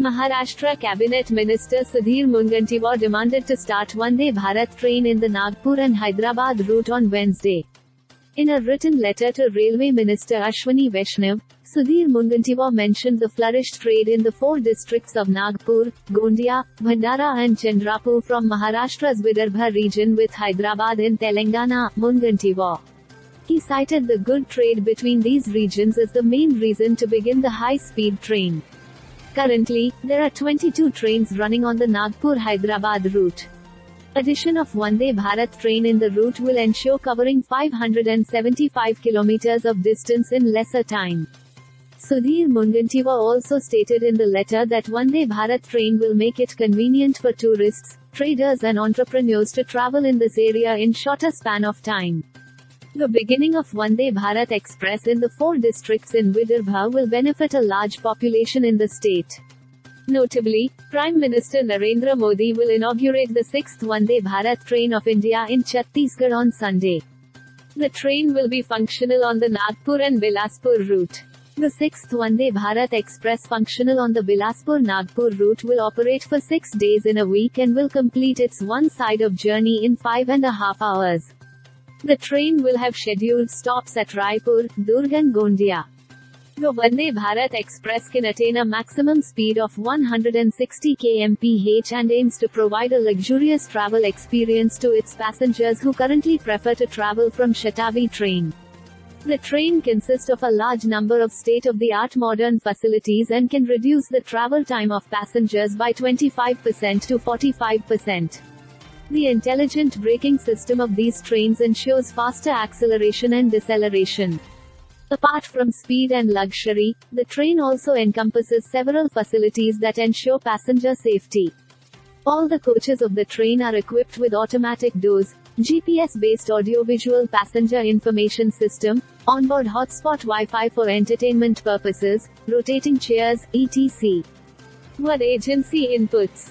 Maharashtra Cabinet Minister Sudhir Mungantiwar demanded to start Vande Bharat train in the Nagpur and Hyderabad route on Wednesday. In a written letter to Railway Minister Ashwini Vaishnaw, Sudhir Mungantiwar mentioned the flourished trade in the four districts of Nagpur, Gondia, Bhandara and Chandrapur from Maharashtra's Vidarbha region with Hyderabad in Telangana, Mungantiwar. He cited the good trade between these regions as the main reason to begin the high-speed train. Currently, there are 22 trains running on the Nagpur-Hyderabad route. Addition of Vande Bharat train in the route will ensure covering 575 kilometers of distance in lesser time. Sudhir Mungantiwar also stated in the letter that Vande Bharat train will make it convenient for tourists, traders and entrepreneurs to travel in this area in shorter span of time. The beginning of Vande Bharat Express in the four districts in Vidarbha will benefit a large population in the state. Notably, Prime Minister Narendra Modi will inaugurate the sixth Vande Bharat train of India in Chhattisgarh on Sunday. The train will be functional on the Nagpur and Bilaspur route. The sixth Vande Bharat Express functional on the Bilaspur-Nagpur route will operate for six days in a week and will complete its one side of journey in five and a half hours. The train will have scheduled stops at Raipur, Durg and Gondia. The Vande Bharat Express can attain a maximum speed of 160 kmph and aims to provide a luxurious travel experience to its passengers who currently prefer to travel from Shatabdi train. The train consists of a large number of state-of-the-art modern facilities and can reduce the travel time of passengers by 25% to 45%. The intelligent braking system of these trains ensures faster acceleration and deceleration. Apart from speed and luxury, the train also encompasses several facilities that ensure passenger safety. All the coaches of the train are equipped with automatic doors, GPS-based audiovisual passenger information system, onboard hotspot Wi-Fi for entertainment purposes, rotating chairs, etc. What agency inputs